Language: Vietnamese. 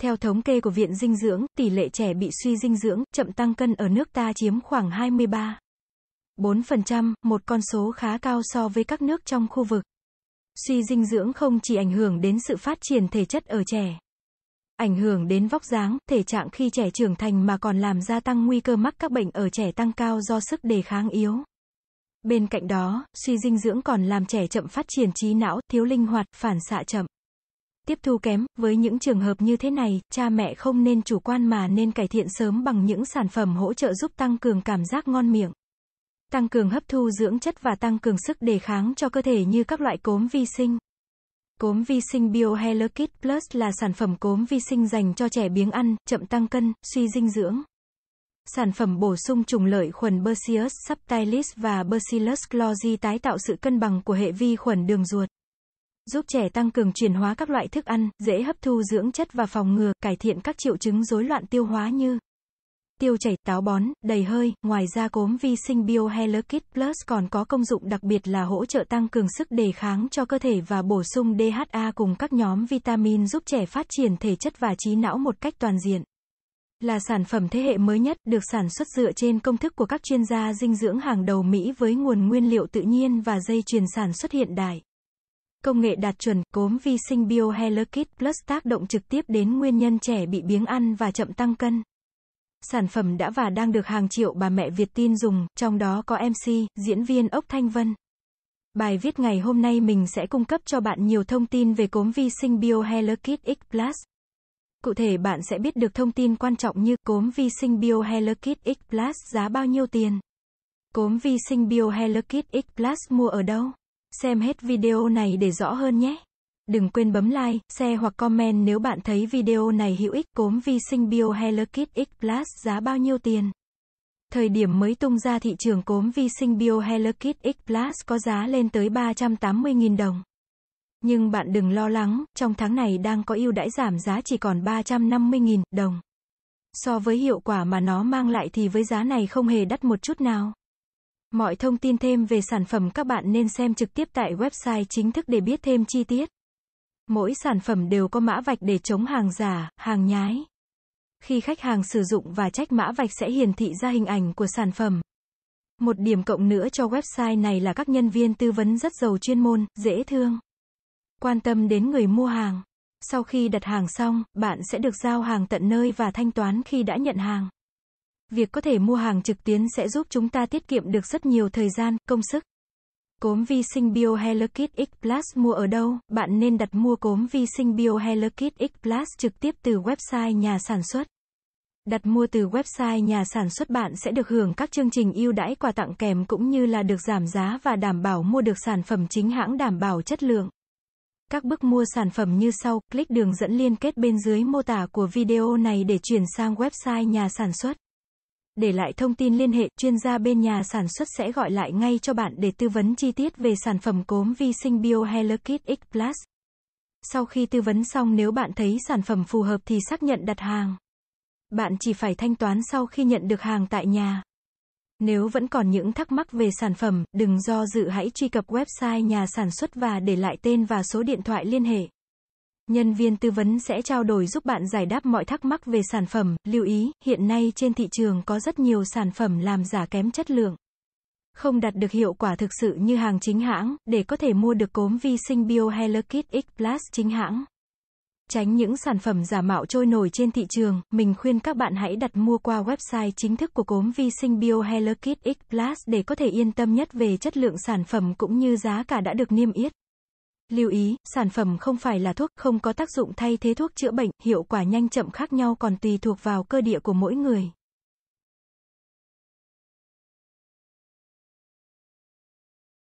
Theo thống kê của Viện Dinh dưỡng, tỷ lệ trẻ bị suy dinh dưỡng, chậm tăng cân ở nước ta chiếm khoảng 23. 4%, một con số khá cao so với các nước trong khu vực. Suy dinh dưỡng không chỉ ảnh hưởng đến sự phát triển thể chất ở trẻ, ảnh hưởng đến vóc dáng, thể trạng khi trẻ trưởng thành mà còn làm gia tăng nguy cơ mắc các bệnh ở trẻ tăng cao do sức đề kháng yếu. Bên cạnh đó, suy dinh dưỡng còn làm trẻ chậm phát triển trí não, thiếu linh hoạt, phản xạ chậm. Tiếp thu kém, với những trường hợp như thế này, cha mẹ không nên chủ quan mà nên cải thiện sớm bằng những sản phẩm hỗ trợ giúp tăng cường cảm giác ngon miệng. Tăng cường hấp thu dưỡng chất và tăng cường sức đề kháng cho cơ thể như các loại cốm vi sinh. Cốm vi sinh BioHello Kit Plus là sản phẩm cốm vi sinh dành cho trẻ biếng ăn, chậm tăng cân, suy dinh dưỡng. Sản phẩm bổ sung trùng lợi khuẩn Bacillus subtilis và Bacillus chlorzi tái tạo sự cân bằng của hệ vi khuẩn đường ruột. Giúp trẻ tăng cường chuyển hóa các loại thức ăn, dễ hấp thu dưỡng chất và phòng ngừa, cải thiện các triệu chứng rối loạn tiêu hóa như tiêu chảy, táo bón, đầy hơi, ngoài ra cốm vi sinh BioHello Kit Plus còn có công dụng đặc biệt là hỗ trợ tăng cường sức đề kháng cho cơ thể và bổ sung DHA cùng các nhóm vitamin giúp trẻ phát triển thể chất và trí não một cách toàn diện. Là sản phẩm thế hệ mới nhất, được sản xuất dựa trên công thức của các chuyên gia dinh dưỡng hàng đầu Mỹ với nguồn nguyên liệu tự nhiên và dây chuyền sản xuất hiện đại. Công nghệ đạt chuẩn, cốm vi sinh BioHello Kit Plus tác động trực tiếp đến nguyên nhân trẻ bị biếng ăn và chậm tăng cân. Sản phẩm đã và đang được hàng triệu bà mẹ Việt tin dùng, trong đó có MC, diễn viên Ốc Thanh Vân. Bài viết ngày hôm nay mình sẽ cung cấp cho bạn nhiều thông tin về cốm vi sinh BioHello Kit X Plus. Cụ thể bạn sẽ biết được thông tin quan trọng như cốm vi sinh BioHello Kit X Plus giá bao nhiêu tiền. Cốm vi sinh BioHello Kit X Plus mua ở đâu? Xem hết video này để rõ hơn nhé. Đừng quên bấm like, share hoặc comment nếu bạn thấy video này hữu ích. Cốm vi sinh Bio Hello Kit X Plus giá bao nhiêu tiền? Thời điểm mới tung ra thị trường cốm vi sinh Bio Hello Kit X Plus có giá lên tới 380.000 đồng. Nhưng bạn đừng lo lắng, trong tháng này đang có ưu đãi giảm giá chỉ còn 350.000 đồng. So với hiệu quả mà nó mang lại thì với giá này không hề đắt một chút nào. Mọi thông tin thêm về sản phẩm các bạn nên xem trực tiếp tại website chính thức để biết thêm chi tiết. Mỗi sản phẩm đều có mã vạch để chống hàng giả, hàng nhái. Khi khách hàng sử dụng và trách mã vạch sẽ hiển thị ra hình ảnh của sản phẩm. Một điểm cộng nữa cho website này là các nhân viên tư vấn rất giàu chuyên môn, dễ thương. Quan tâm đến người mua hàng. Sau khi đặt hàng xong, bạn sẽ được giao hàng tận nơi và thanh toán khi đã nhận hàng. Việc có thể mua hàng trực tuyến sẽ giúp chúng ta tiết kiệm được rất nhiều thời gian, công sức. Cốm vi sinh Bio Hello Kit X Plus mua ở đâu? Bạn nên đặt mua cốm vi sinh Bio Hello Kit X Plus trực tiếp từ website nhà sản xuất. Đặt mua từ website nhà sản xuất bạn sẽ được hưởng các chương trình ưu đãi quà tặng kèm cũng như là được giảm giá và đảm bảo mua được sản phẩm chính hãng đảm bảo chất lượng. Các bước mua sản phẩm như sau, click đường dẫn liên kết bên dưới mô tả của video này để chuyển sang website nhà sản xuất. Để lại thông tin liên hệ, chuyên gia bên nhà sản xuất sẽ gọi lại ngay cho bạn để tư vấn chi tiết về sản phẩm cốm vi sinh Bio Kit X Plus. Sau khi tư vấn xong nếu bạn thấy sản phẩm phù hợp thì xác nhận đặt hàng. Bạn chỉ phải thanh toán sau khi nhận được hàng tại nhà. Nếu vẫn còn những thắc mắc về sản phẩm, đừng do dự hãy truy cập website nhà sản xuất và để lại tên và số điện thoại liên hệ. Nhân viên tư vấn sẽ trao đổi giúp bạn giải đáp mọi thắc mắc về sản phẩm. Lưu ý, hiện nay trên thị trường có rất nhiều sản phẩm làm giả kém chất lượng. Không đạt được hiệu quả thực sự như hàng chính hãng, để có thể mua được cốm vi sinh Bio Hello Kit X Plus chính hãng. Tránh những sản phẩm giả mạo trôi nổi trên thị trường, mình khuyên các bạn hãy đặt mua qua website chính thức của cốm vi sinh Bio Hello Kit X Plus để có thể yên tâm nhất về chất lượng sản phẩm cũng như giá cả đã được niêm yết. Lưu ý, sản phẩm không phải là thuốc, không có tác dụng thay thế thuốc chữa bệnh, hiệu quả nhanh chậm khác nhau còn tùy thuộc vào cơ địa của mỗi người.